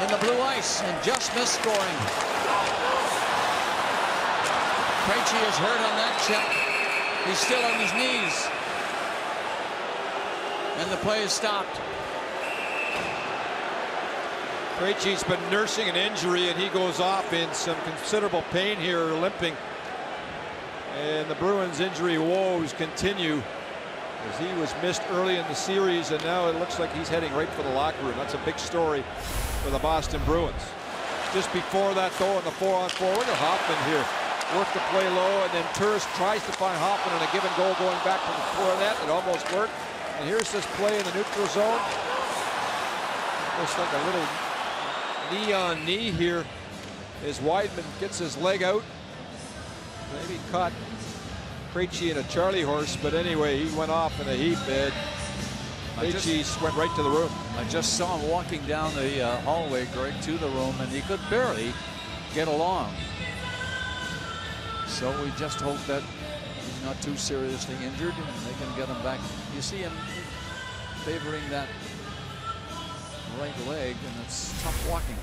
in the blue ice and just missed scoring. Krejci is hurt on that check. He's still on his knees. And the play is stopped. Krejci's been nursing an injury and he goes off in some considerable pain here, limping. And the Bruins injury woes continue as he was missed early in the series and now it looks like he's heading right for the locker room. That's a big story for the Boston Bruins. Just before that though in the four on four, look at Hoffman here. Work the play low and then Turris tries to find Hoffman in a given goal going back from the floor. It almost worked. And here's this play in the neutral zone. Looks like a little knee on knee here as Wideman gets his leg out. Maybe caught Krejci in a Charlie horse, but anyway, he went off in a heap, Ed. Krejci went right to the room. I just saw him walking down the uh, hallway, Greg, to the room, and he could barely get along. So we just hope that he's not too seriously injured and they can get him back. You see him favoring that right leg, and it's tough walking